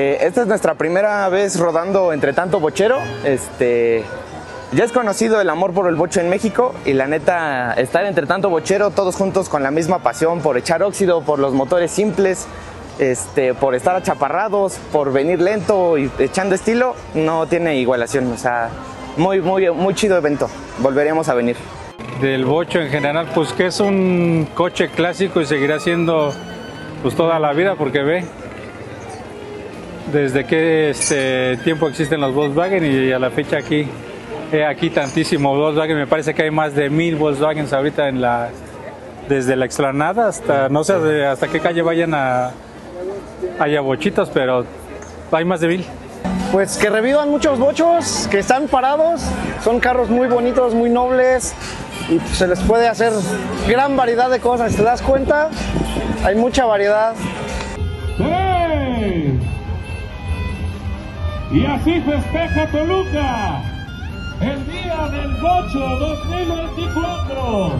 Eh, esta es nuestra primera vez rodando entre tanto bochero. Este, ya es conocido el amor por el bocho en México y la neta, estar entre tanto bochero, todos juntos con la misma pasión por echar óxido, por los motores simples, este, por estar achaparrados, por venir lento y echando estilo, no tiene igualación. O sea, muy, muy, muy chido evento. Volveríamos a venir. Del bocho en general, pues que es un coche clásico y seguirá siendo pues toda la vida porque ve desde qué este tiempo existen los Volkswagen y a la fecha aquí aquí tantísimo Volkswagen, me parece que hay más de mil Volkswagen ahorita en la desde la explanada hasta no sé hasta qué calle vayan a haya bochitos, pero hay más de mil. Pues que revivan muchos bochos que están parados, son carros muy bonitos, muy nobles y se les puede hacer gran variedad de cosas. Si te das cuenta, hay mucha variedad. Y así festeja Toluca el día del Bocho 2024.